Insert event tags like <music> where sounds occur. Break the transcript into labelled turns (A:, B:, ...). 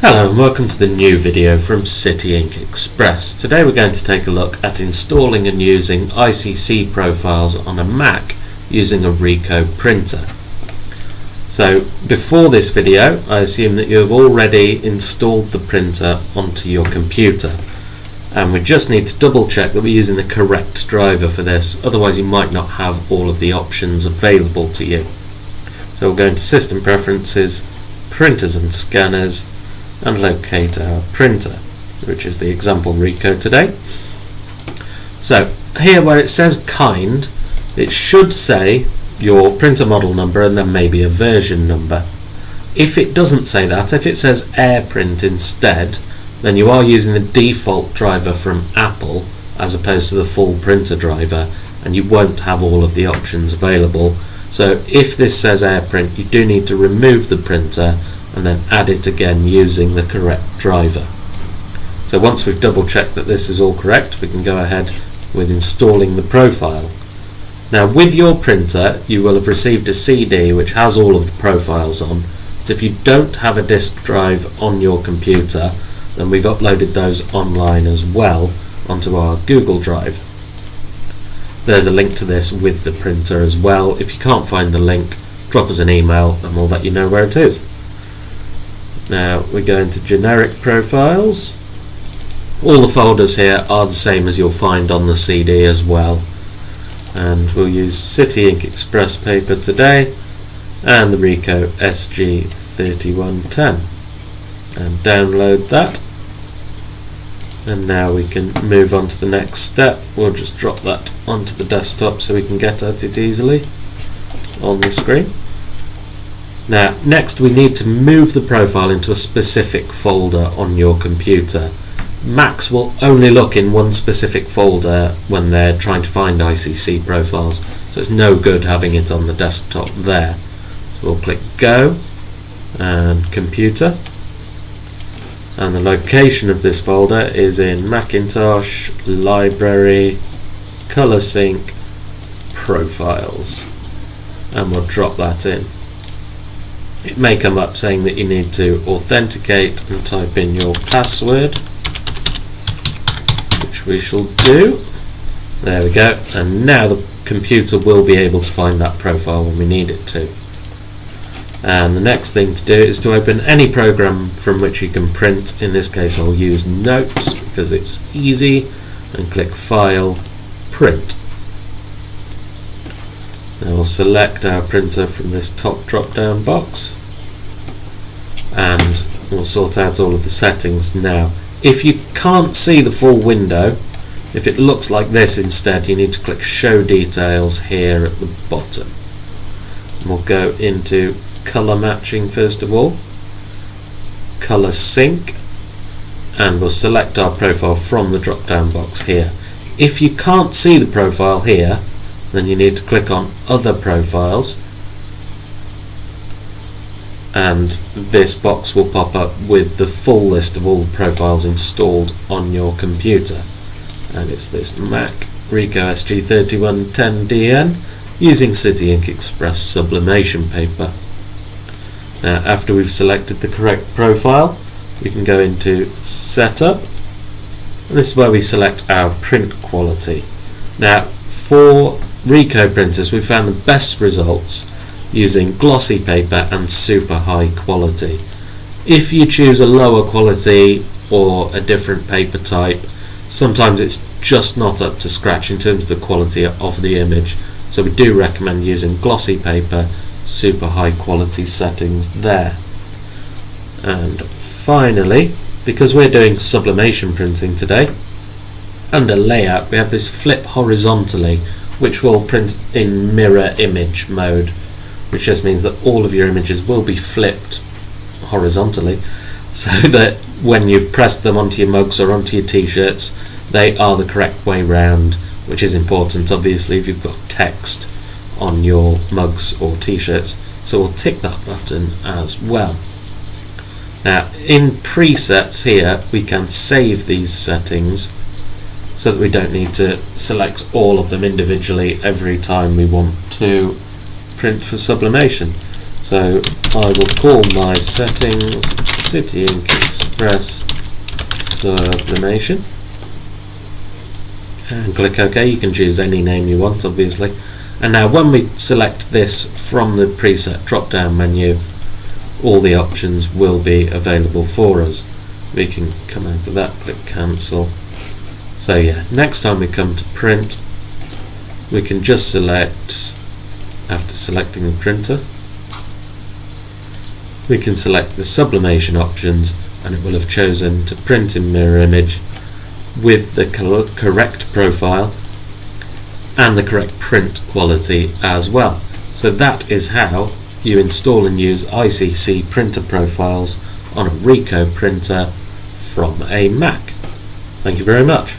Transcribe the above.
A: Hello and welcome to the new video from City Ink Express. Today we're going to take a look at installing and using ICC profiles on a Mac using a Ricoh printer. So before this video I assume that you have already installed the printer onto your computer and we just need to double check that we're using the correct driver for this otherwise you might not have all of the options available to you. So we'll go into System Preferences, Printers and Scanners and locate our printer which is the example Ricoh today. So here where it says kind it should say your printer model number and then maybe a version number. If it doesn't say that, if it says AirPrint instead, then you are using the default driver from Apple as opposed to the full printer driver and you won't have all of the options available. So if this says AirPrint, you do need to remove the printer and then add it again using the correct driver. So once we've double checked that this is all correct, we can go ahead with installing the profile. Now with your printer, you will have received a CD which has all of the profiles on. But if you don't have a disk drive on your computer, then we've uploaded those online as well onto our Google Drive. There's a link to this with the printer as well. If you can't find the link, drop us an email and we'll let you know where it is. Now we go into generic profiles. All the folders here are the same as you'll find on the CD as well. And we'll use City Ink Express paper today and the Ricoh SG3110 and download that and now we can move on to the next step we'll just drop that onto the desktop so we can get at it easily on the screen now, next we need to move the profile into a specific folder on your computer. Macs will only look in one specific folder when they're trying to find ICC profiles, so it's no good having it on the desktop there. So we'll click Go and Computer, and the location of this folder is in Macintosh, Library, ColorSync, Profiles, and we'll drop that in it may come up saying that you need to authenticate and type in your password which we shall do. There we go. And now the computer will be able to find that profile when we need it to. And the next thing to do is to open any program from which you can print. In this case I'll use notes because it's easy. And click file print select our printer from this top drop down box and we'll sort out all of the settings now. If you can't see the full window, if it looks like this instead, you need to click show details here at the bottom. And we'll go into color matching first of all, color sync, and we'll select our profile from the drop down box here. If you can't see the profile here, then you need to click on other profiles and this box will pop up with the full list of all the profiles installed on your computer and it's this Mac Ricoh SG3110DN using City Ink Express sublimation paper. Now after we've selected the correct profile we can go into setup and this is where we select our print quality. Now for Ricoh printers we found the best results using glossy paper and super high quality. If you choose a lower quality or a different paper type, sometimes it's just not up to scratch in terms of the quality of the image. So we do recommend using glossy paper, super high quality settings there. And finally, because we're doing sublimation printing today, under layout we have this flip horizontally which will print in mirror image mode which just means that all of your images will be flipped horizontally <laughs> so that when you've pressed them onto your mugs or onto your t-shirts they are the correct way round which is important obviously if you've got text on your mugs or t-shirts. So we'll tick that button as well. Now in presets here we can save these settings so that we don't need to select all of them individually every time we want to print for sublimation. So I will call my settings City Ink Express Sublimation and click OK. You can choose any name you want obviously and now when we select this from the preset drop down menu all the options will be available for us. We can come out of that, click cancel. So yeah, next time we come to print we can just select after selecting the printer we can select the sublimation options and it will have chosen to print in mirror image with the correct profile and the correct print quality as well. So that is how you install and use ICC printer profiles on a Ricoh printer from a Mac. Thank you very much.